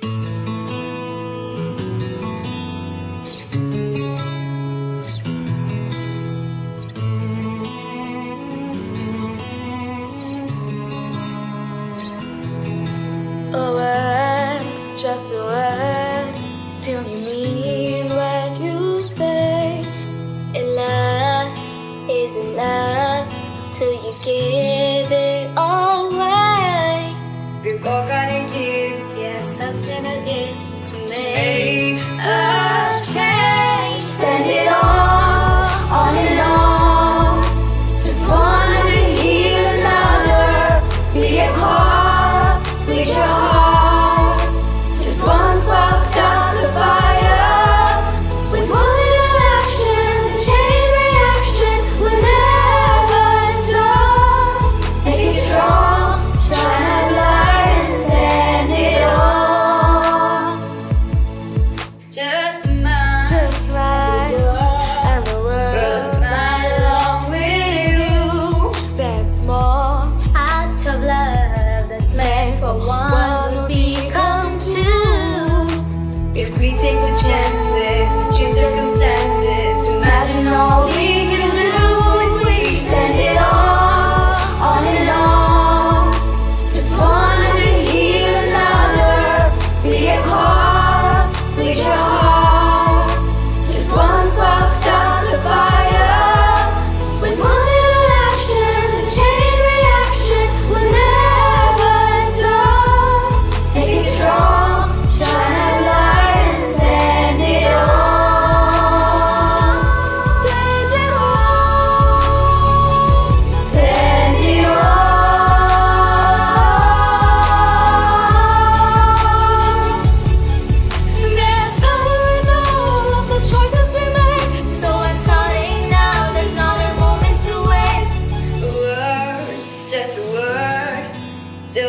Mm-hmm.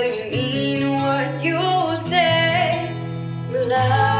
you mean what you say, love?